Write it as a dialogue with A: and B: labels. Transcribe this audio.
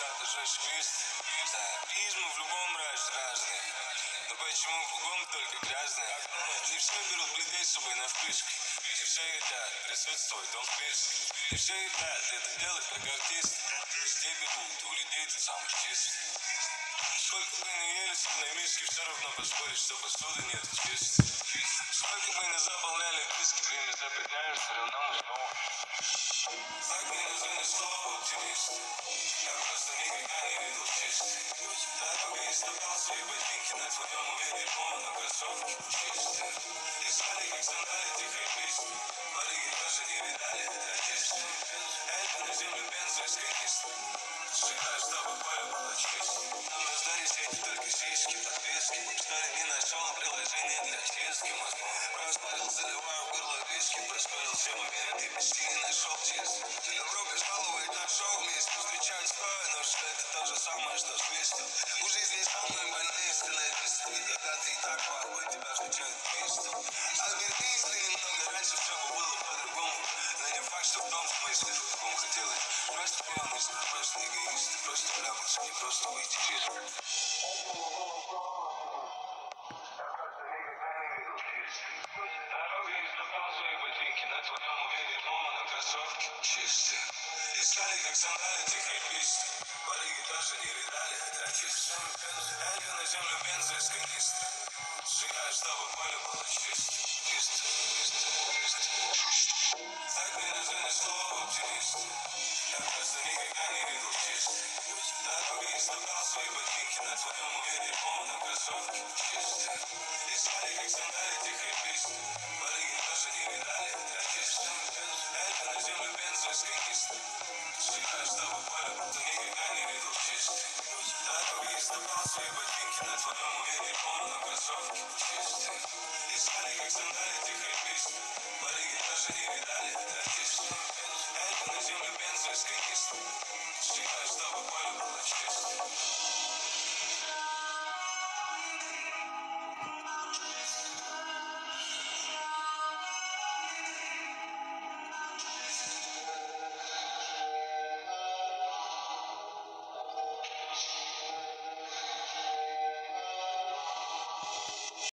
A: ошибись. Да, призмы в любом разе разные. Но почему кругом только грязные? Не все берут людей с собой на впрыжки. Не все едят присутствовать в том списке. Не все едят это делать как артист. Где берут, у людей тут самый чистый. Сколько бы ни ели миски, все равно поспоришь, что посуды нет. Сколько мне нужны слово оптимист. Я просто никогда не видел чистый. Так пока я стопал свои ботинки на твоем увере, на кроссовки чистые. Искали, как сандали, тихой песни. Барыги тоже не видали, это чистый. Это на землю бензо из канистры. Сжигаю, чтобы поле было чистым. Нам раздали сети только нашел приложение для чистки мозгов. Проспарил, заливаю в виски. Проспорил все моменты, почти не нашел честно. Европа жалует на шоу, вместе встречать стоя, но что это то же самое, что свистел. У жизни самые больные сценаристы. Когда ты и так папа, тебя встречают песню. Каком хотелось. Просто реальность, просто эгоист, просто вляпаться, не просто уйти в жизнь. Чистые. Искали, как сандали, тихой писты. Барыги тоже не видали, это чисто. Элька на землю бенза из канистры. Сжигаю, чтобы поле было чисто. Чисто, чисто, чисто. Искали, как сандали, тихой писты. Барыги She